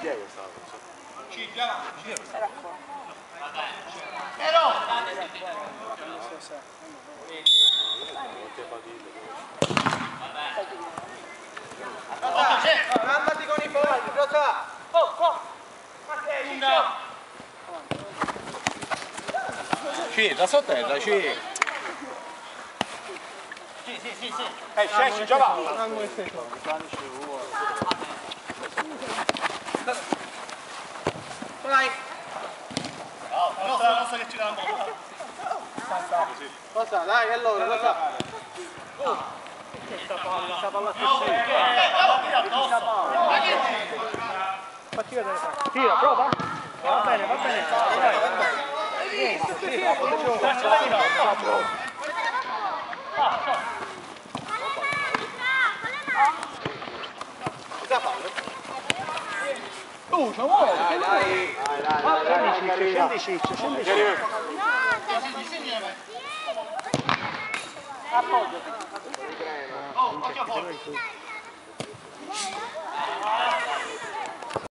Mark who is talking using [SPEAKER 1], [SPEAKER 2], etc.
[SPEAKER 1] Chi è che stava?
[SPEAKER 2] Ci, già.
[SPEAKER 3] Era qua.
[SPEAKER 2] Però!
[SPEAKER 1] Molte partite.
[SPEAKER 2] Rammati con i polli, cosa? Oh, qua! Lunga!
[SPEAKER 1] Ci, da sotterra, ci.
[SPEAKER 2] Sì, sì, sì, sì. Eh, scesci, già va! Vai! Nostra, nostra che ci dà la molla. Cosa? Dai, allora, cosa? Questa palla. Questa palla Fatti vedere. Tira, prova. Va bene, va bene. Vieni, sì, Cosa Uh, c'è un uomo!
[SPEAKER 1] Dai, dai. Dai, dai, dai, dai, dai,
[SPEAKER 2] Scendi ciccio, scendi ciccio. Appoggio. Oh, occhio fuori.